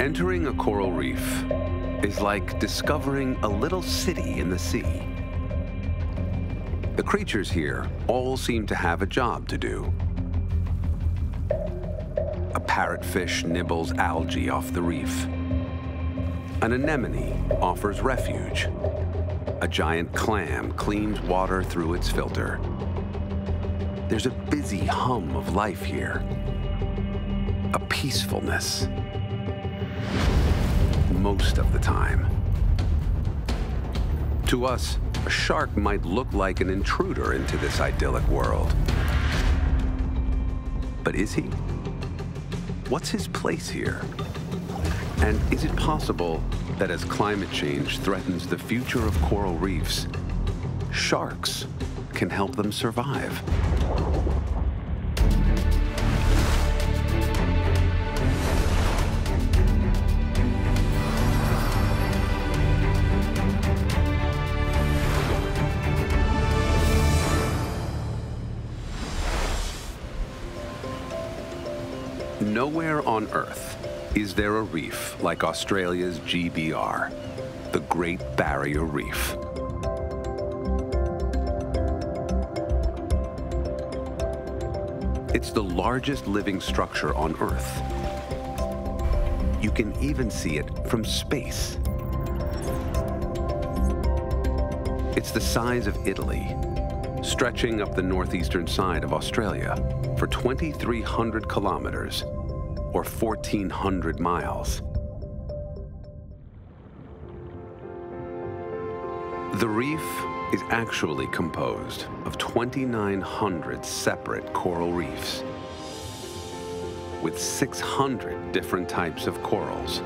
Entering a coral reef is like discovering a little city in the sea. The creatures here all seem to have a job to do. A parrotfish nibbles algae off the reef. An anemone offers refuge. A giant clam cleans water through its filter. There's a busy hum of life here. A peacefulness most of the time. To us, a shark might look like an intruder into this idyllic world. But is he? What's his place here? And is it possible that as climate change threatens the future of coral reefs, sharks can help them survive? Nowhere on Earth is there a reef like Australia's GBR, the Great Barrier Reef. It's the largest living structure on Earth. You can even see it from space. It's the size of Italy, stretching up the northeastern side of Australia for 2,300 kilometers or 1,400 miles. The reef is actually composed of 2,900 separate coral reefs with 600 different types of corals,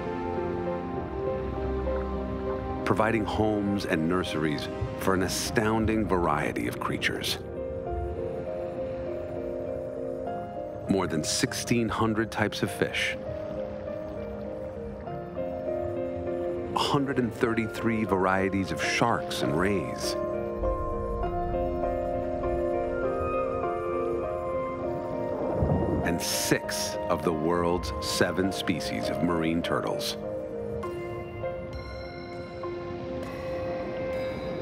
providing homes and nurseries for an astounding variety of creatures. More than 1,600 types of fish, 133 varieties of sharks and rays, and six of the world's seven species of marine turtles.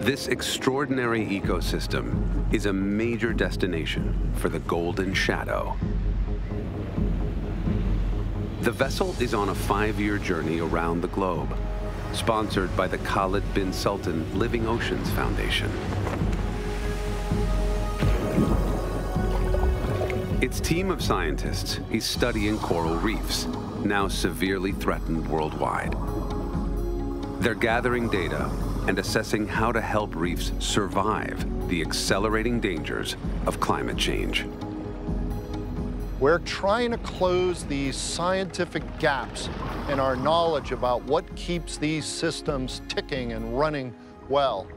This extraordinary ecosystem is a major destination for the Golden Shadow. The vessel is on a five-year journey around the globe, sponsored by the Khaled bin Sultan Living Oceans Foundation. Its team of scientists is studying coral reefs, now severely threatened worldwide. They're gathering data and assessing how to help reefs survive the accelerating dangers of climate change. We're trying to close these scientific gaps in our knowledge about what keeps these systems ticking and running well.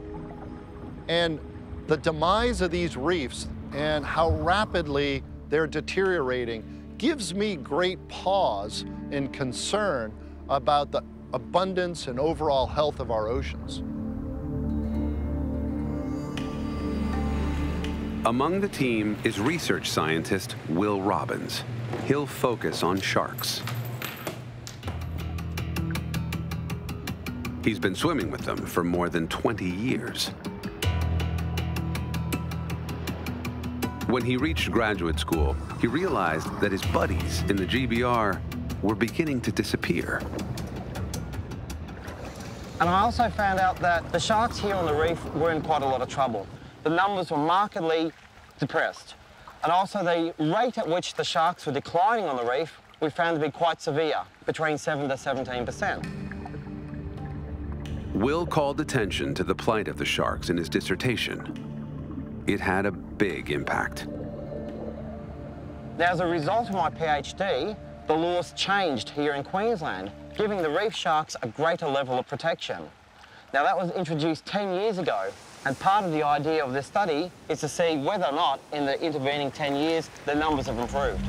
And the demise of these reefs and how rapidly they're deteriorating gives me great pause and concern about the abundance and overall health of our oceans. Among the team is research scientist Will Robbins. He'll focus on sharks. He's been swimming with them for more than 20 years. When he reached graduate school, he realized that his buddies in the GBR were beginning to disappear. And I also found out that the sharks here on the reef were in quite a lot of trouble the numbers were markedly depressed. And also the rate at which the sharks were declining on the reef we found to be quite severe, between 7 to 17%. Will called attention to the plight of the sharks in his dissertation. It had a big impact. Now, as a result of my PhD, the laws changed here in Queensland, giving the reef sharks a greater level of protection. Now, that was introduced 10 years ago, and part of the idea of this study is to see whether or not in the intervening 10 years the numbers have improved.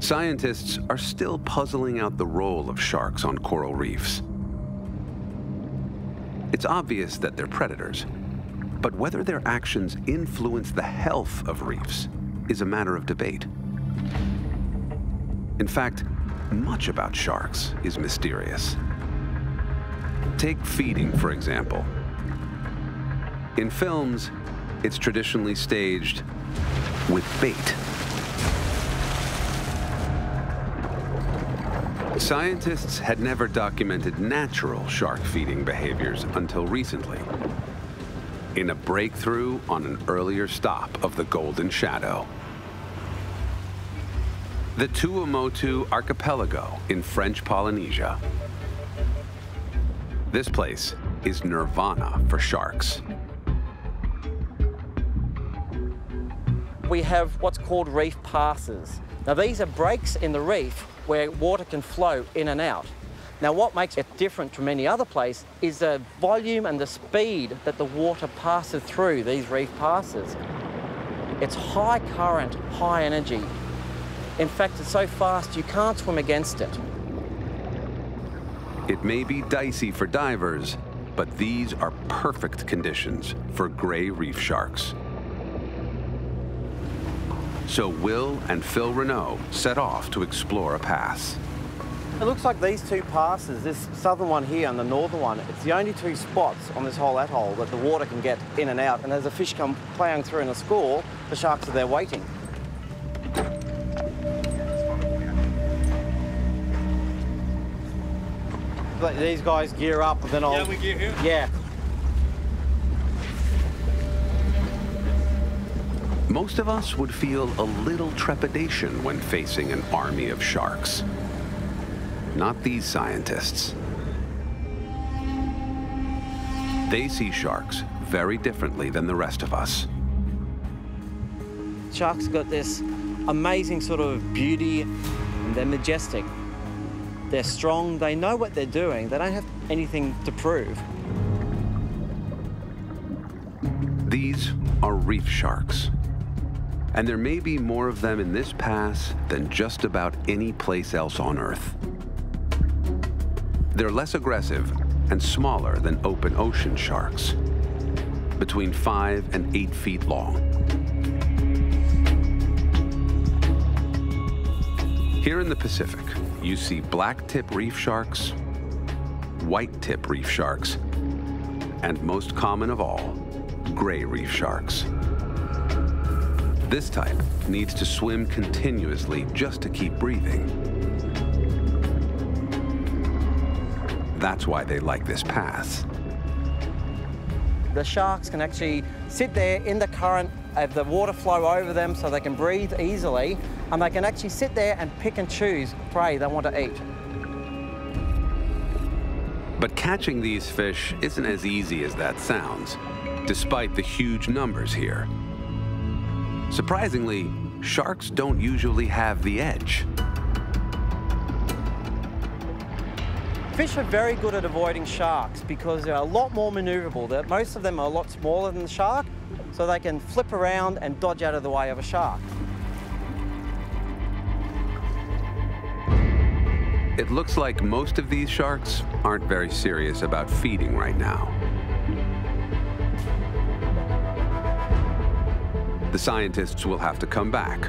Scientists are still puzzling out the role of sharks on coral reefs. It's obvious that they're predators, but whether their actions influence the health of reefs is a matter of debate. In fact, much about sharks is mysterious. Take feeding, for example. In films, it's traditionally staged with bait. Scientists had never documented natural shark feeding behaviors until recently, in a breakthrough on an earlier stop of the Golden Shadow. The Tuamotu Archipelago in French Polynesia. This place is nirvana for sharks. We have what's called reef passes. Now these are breaks in the reef where water can flow in and out. Now what makes it different from any other place is the volume and the speed that the water passes through these reef passes. It's high current, high energy. In fact, it's so fast you can't swim against it. It may be dicey for divers, but these are perfect conditions for gray reef sharks. So Will and Phil Renaud set off to explore a pass. It looks like these two passes, this southern one here and the northern one, it's the only two spots on this whole atoll that the water can get in and out. And as the fish come ploughing through in a score, the sharks are there waiting. Let these guys gear up and then I'll... Yeah, we gear here? Yeah. Most of us would feel a little trepidation when facing an army of sharks. Not these scientists. They see sharks very differently than the rest of us. Sharks got this amazing sort of beauty and they're majestic. They're strong, they know what they're doing, they don't have anything to prove. These are reef sharks. And there may be more of them in this pass than just about any place else on Earth. They're less aggressive and smaller than open ocean sharks, between five and eight feet long. Here in the Pacific, you see black tip reef sharks, white tip reef sharks, and most common of all, gray reef sharks. This type needs to swim continuously just to keep breathing. That's why they like this path. The sharks can actually sit there in the current, have the water flow over them so they can breathe easily, and they can actually sit there and pick and choose prey they want to eat. But catching these fish isn't as easy as that sounds, despite the huge numbers here. Surprisingly, sharks don't usually have the edge. Fish are very good at avoiding sharks because they're a lot more maneuverable. They're, most of them are a lot smaller than the shark, so they can flip around and dodge out of the way of a shark. It looks like most of these sharks aren't very serious about feeding right now. The scientists will have to come back.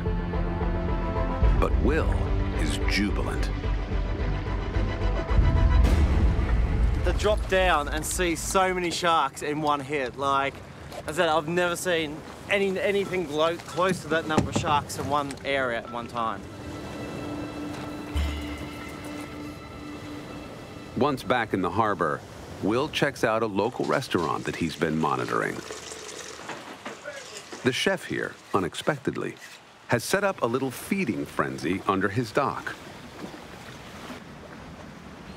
But Will is jubilant. To drop down and see so many sharks in one hit, like I said, I've never seen any, anything close to that number of sharks in one area at one time. Once back in the harbor, Will checks out a local restaurant that he's been monitoring. The chef here, unexpectedly, has set up a little feeding frenzy under his dock.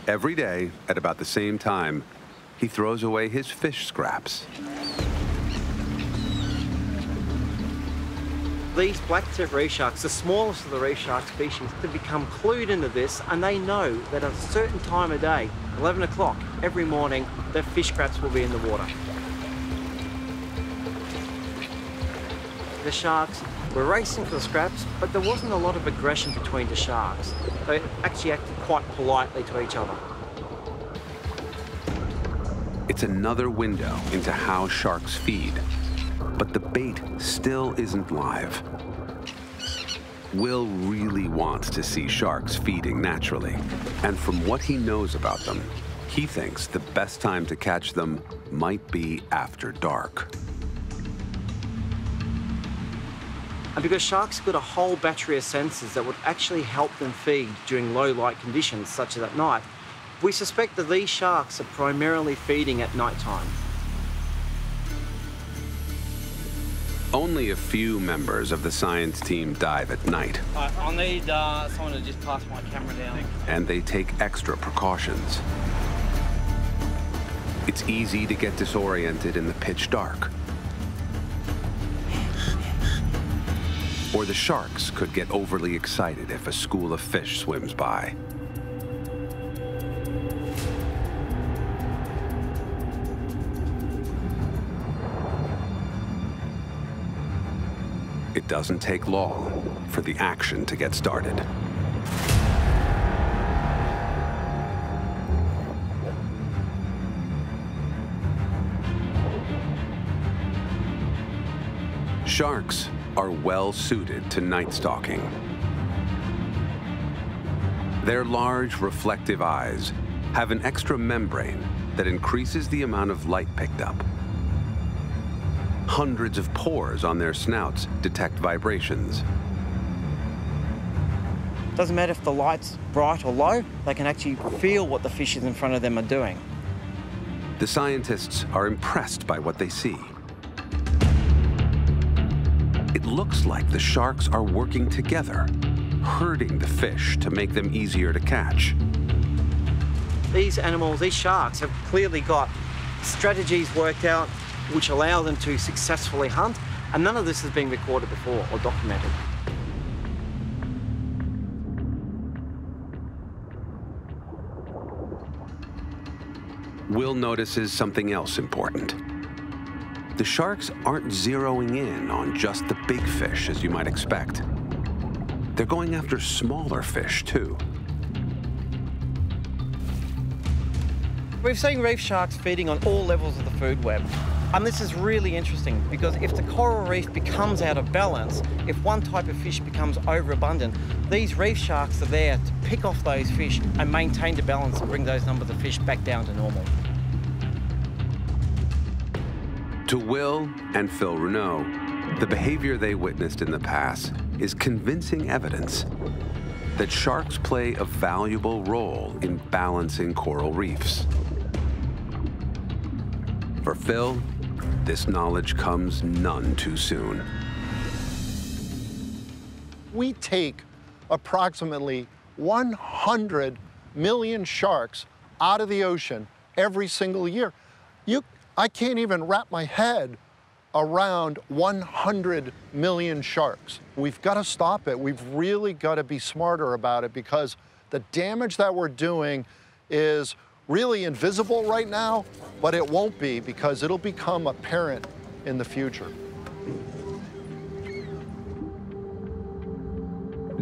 Every day, at about the same time, he throws away his fish scraps. These black-tip reef sharks, the smallest of the reef shark species, have become clued into this and they know that at a certain time of day, 11 o'clock every morning, their fish scraps will be in the water. The sharks were racing for the scraps, but there wasn't a lot of aggression between the sharks. They actually acted quite politely to each other. It's another window into how sharks feed, but the bait still isn't live. Will really wants to see sharks feeding naturally. And from what he knows about them, he thinks the best time to catch them might be after dark. And because sharks have got a whole battery of sensors that would actually help them feed during low light conditions, such as at night, we suspect that these sharks are primarily feeding at night time. Only a few members of the science team dive at night. Right, I'll need uh, someone to just pass my camera down. And they take extra precautions. It's easy to get disoriented in the pitch dark. Or the sharks could get overly excited if a school of fish swims by. Doesn't take long for the action to get started. Sharks are well suited to night stalking. Their large reflective eyes have an extra membrane that increases the amount of light picked up. Hundreds of pores on their snouts detect vibrations. Doesn't matter if the light's bright or low, they can actually feel what the fishes in front of them are doing. The scientists are impressed by what they see. It looks like the sharks are working together, herding the fish to make them easier to catch. These animals, these sharks, have clearly got strategies worked out which allow them to successfully hunt, and none of this has been recorded before or documented. Will notices something else important. The sharks aren't zeroing in on just the big fish as you might expect. They're going after smaller fish too. We've seen reef sharks feeding on all levels of the food web. And this is really interesting because if the coral reef becomes out of balance, if one type of fish becomes overabundant, these reef sharks are there to pick off those fish and maintain the balance and bring those numbers of fish back down to normal. To Will and Phil Renaud, the behavior they witnessed in the past is convincing evidence that sharks play a valuable role in balancing coral reefs. For Phil, this knowledge comes none too soon. We take approximately 100 million sharks out of the ocean every single year. You, I can't even wrap my head around 100 million sharks. We've got to stop it. We've really got to be smarter about it because the damage that we're doing is really invisible right now, but it won't be because it'll become apparent in the future.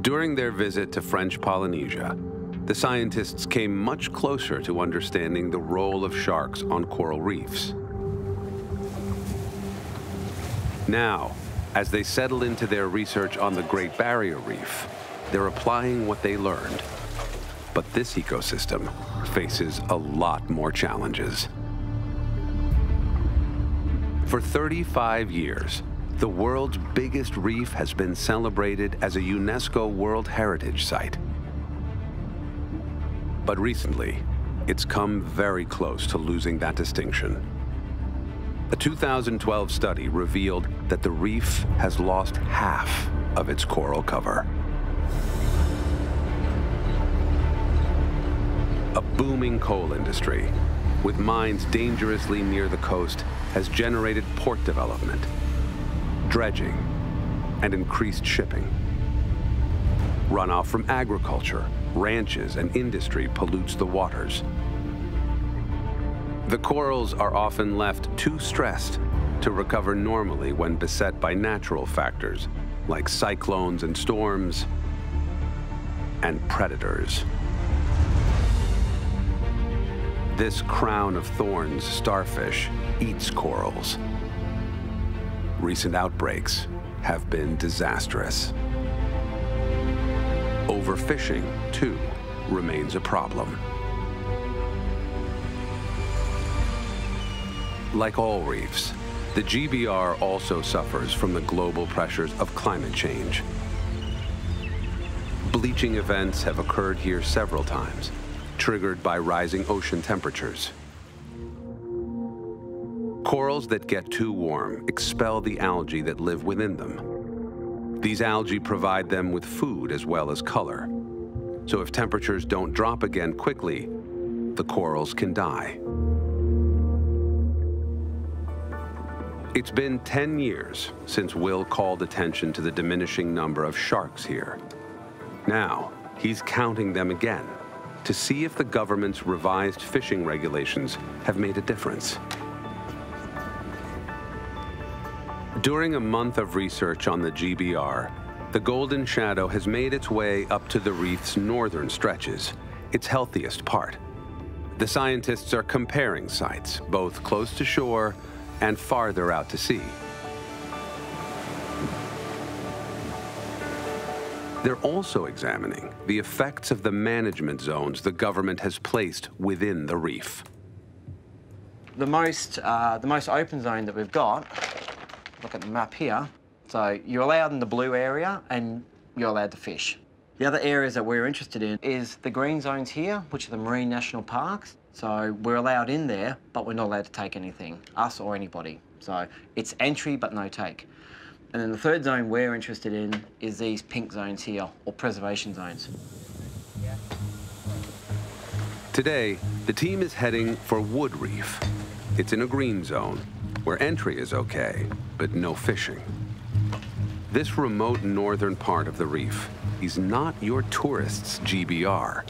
During their visit to French Polynesia, the scientists came much closer to understanding the role of sharks on coral reefs. Now, as they settle into their research on the Great Barrier Reef, they're applying what they learned. But this ecosystem faces a lot more challenges. For 35 years, the world's biggest reef has been celebrated as a UNESCO World Heritage Site. But recently, it's come very close to losing that distinction. A 2012 study revealed that the reef has lost half of its coral cover. A booming coal industry, with mines dangerously near the coast, has generated port development, dredging, and increased shipping. Runoff from agriculture, ranches, and industry pollutes the waters, the corals are often left too stressed to recover normally when beset by natural factors like cyclones and storms and predators. This crown of thorns starfish eats corals. Recent outbreaks have been disastrous. overfishing, too, remains a problem. Like all reefs, the GBR also suffers from the global pressures of climate change. Bleaching events have occurred here several times, triggered by rising ocean temperatures. Corals that get too warm expel the algae that live within them. These algae provide them with food as well as color. So if temperatures don't drop again quickly, the corals can die. It's been 10 years since Will called attention to the diminishing number of sharks here. Now, he's counting them again to see if the government's revised fishing regulations have made a difference. During a month of research on the GBR, the Golden Shadow has made its way up to the reef's northern stretches, its healthiest part. The scientists are comparing sites, both close to shore and farther out to sea. They're also examining the effects of the management zones the government has placed within the reef. The most, uh, the most open zone that we've got, look at the map here, so you're allowed in the blue area and you're allowed to fish. The other areas that we're interested in is the green zones here, which are the marine national parks. So we're allowed in there, but we're not allowed to take anything, us or anybody. So it's entry, but no take. And then the third zone we're interested in is these pink zones here, or preservation zones. Today, the team is heading for Wood Reef. It's in a green zone, where entry is okay, but no fishing. This remote northern part of the reef is not your tourist's GBR.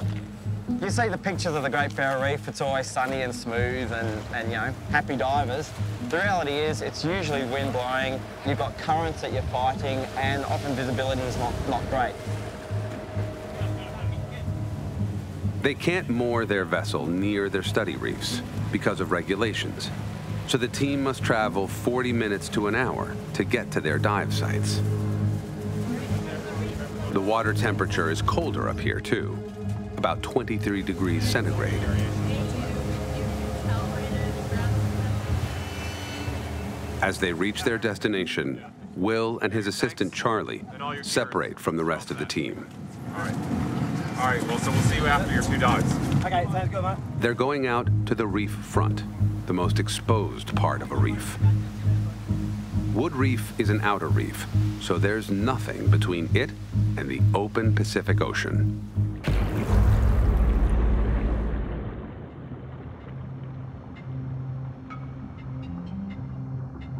You see the pictures of the Great Barrier Reef, it's always sunny and smooth and, and, you know, happy divers. The reality is it's usually wind blowing, you've got currents that you're fighting, and often visibility is not, not great. They can't moor their vessel near their study reefs because of regulations. So the team must travel 40 minutes to an hour to get to their dive sites. The water temperature is colder up here, too, about 23 degrees centigrade. As they reach their destination, Will and his assistant Charlie separate from the rest of the team. All right. All right, well, so we'll see you after your two dogs. Okay, sounds good, mate. They're going out to the reef front, the most exposed part of a reef. Wood Reef is an outer reef, so there's nothing between it and the open Pacific Ocean.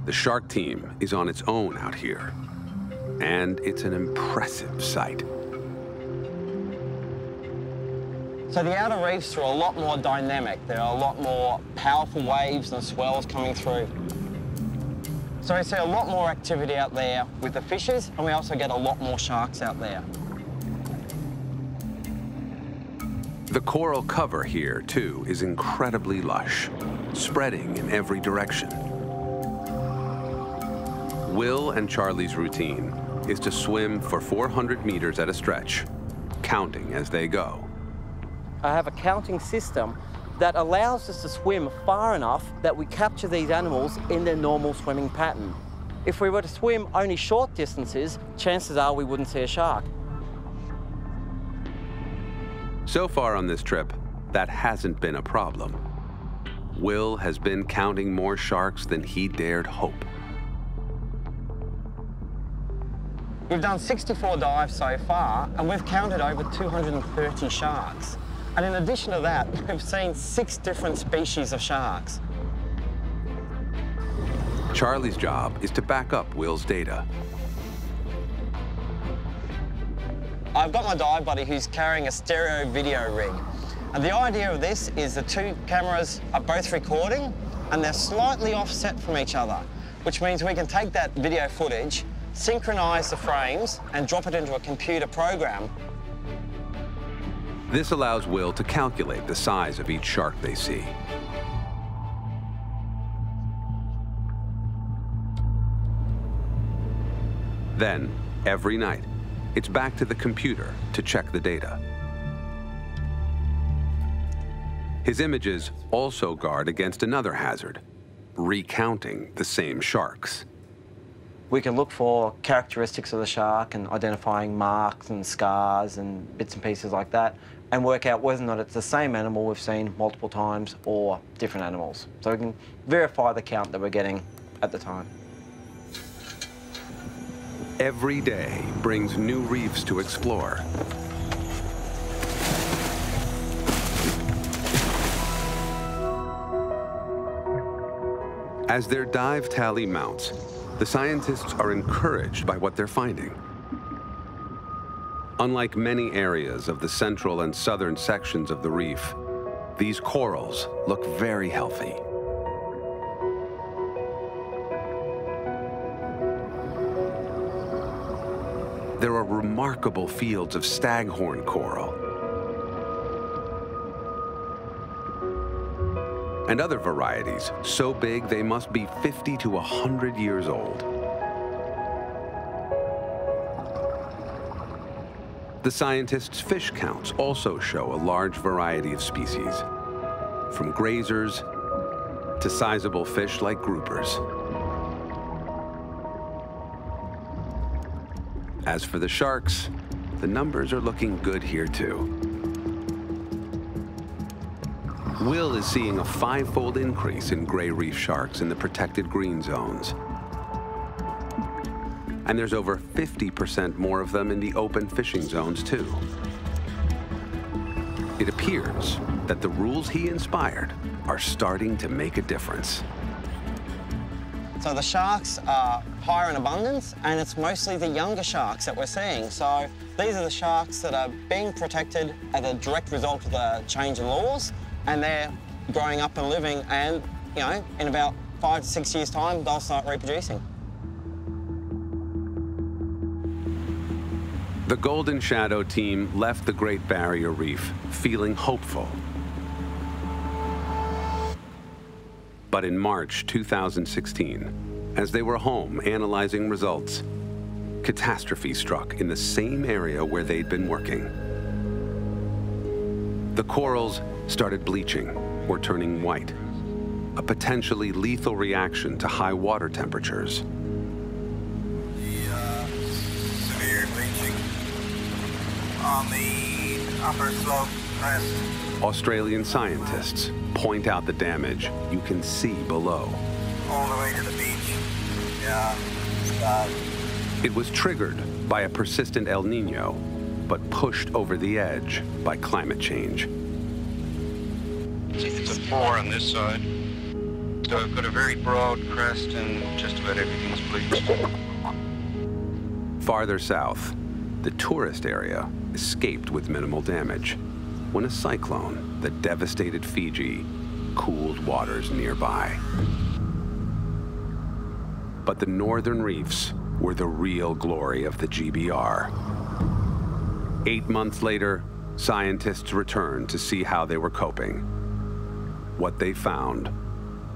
The shark team is on its own out here, and it's an impressive sight. So the outer reefs are a lot more dynamic. There are a lot more powerful waves and swells coming through. So we see a lot more activity out there with the fishes, and we also get a lot more sharks out there. The coral cover here, too, is incredibly lush, spreading in every direction. Will and Charlie's routine is to swim for 400 meters at a stretch, counting as they go. I have a counting system that allows us to swim far enough that we capture these animals in their normal swimming pattern. If we were to swim only short distances, chances are we wouldn't see a shark. So far on this trip, that hasn't been a problem. Will has been counting more sharks than he dared hope. We've done 64 dives so far, and we've counted over 230 sharks. And in addition to that, we've seen six different species of sharks. Charlie's job is to back up Will's data. I've got my dive buddy who's carrying a stereo video rig. And the idea of this is the two cameras are both recording and they're slightly offset from each other, which means we can take that video footage, synchronize the frames, and drop it into a computer program This allows Will to calculate the size of each shark they see. Then, every night, it's back to the computer to check the data. His images also guard against another hazard, recounting the same sharks. We can look for characteristics of the shark and identifying marks and scars and bits and pieces like that and work out whether or not it's the same animal we've seen multiple times or different animals. So we can verify the count that we're getting at the time. Every day brings new reefs to explore. As their dive tally mounts, the scientists are encouraged by what they're finding. Unlike many areas of the central and southern sections of the reef, these corals look very healthy. There are remarkable fields of staghorn coral and other varieties so big they must be 50 to 100 years old. The scientists' fish counts also show a large variety of species, from grazers to sizable fish like groupers. As for the sharks, the numbers are looking good here too. Will is seeing a five-fold increase in gray reef sharks in the protected green zones. And there's over 50% more of them in the open fishing zones too. It appears that the rules he inspired are starting to make a difference. So the sharks are higher in abundance, and it's mostly the younger sharks that we're seeing. So these are the sharks that are being protected as a direct result of the change in laws and they're growing up and living and, you know, in about five to six years' time, they'll start reproducing. The Golden Shadow team left the Great Barrier Reef feeling hopeful. But in March 2016, as they were home analyzing results, catastrophe struck in the same area where they'd been working. The corals started bleaching or turning white, a potentially lethal reaction to high water temperatures. The, uh, severe bleaching on the upper slope crest. Australian scientists point out the damage you can see below. All the way to the beach. Yeah. Uh, it was triggered by a persistent El Nino, but pushed over the edge by climate change. It's a four on this side. So I've got a very broad crest and just about everything's bleached. Farther south, the tourist area escaped with minimal damage when a cyclone that devastated Fiji cooled waters nearby. But the northern reefs were the real glory of the GBR. Eight months later, scientists returned to see how they were coping what they found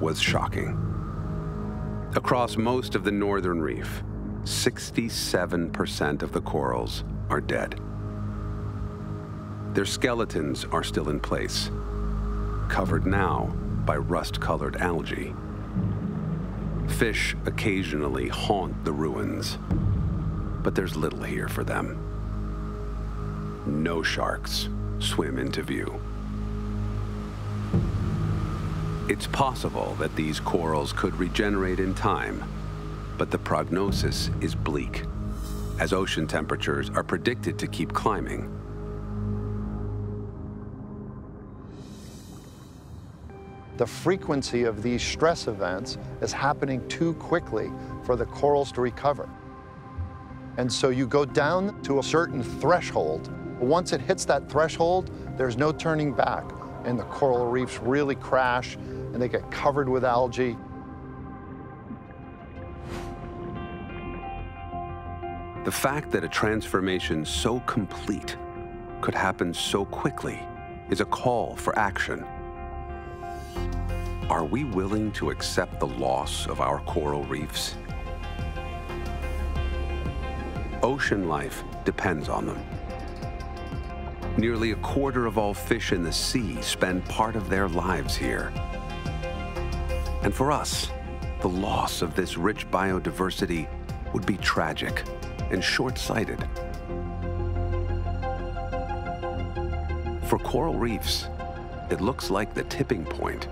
was shocking. Across most of the northern reef, 67% of the corals are dead. Their skeletons are still in place, covered now by rust-colored algae. Fish occasionally haunt the ruins, but there's little here for them. No sharks swim into view. It's possible that these corals could regenerate in time, but the prognosis is bleak, as ocean temperatures are predicted to keep climbing. The frequency of these stress events is happening too quickly for the corals to recover. And so you go down to a certain threshold. Once it hits that threshold, there's no turning back and the coral reefs really crash and they get covered with algae. The fact that a transformation so complete could happen so quickly is a call for action. Are we willing to accept the loss of our coral reefs? Ocean life depends on them. Nearly a quarter of all fish in the sea spend part of their lives here. And for us, the loss of this rich biodiversity would be tragic and short-sighted. For coral reefs, it looks like the tipping point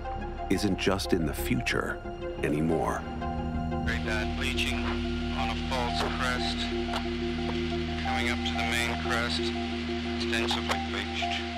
isn't just in the future anymore. Great dot bleaching on a false crest. Coming up to the main crest, extensively bleached.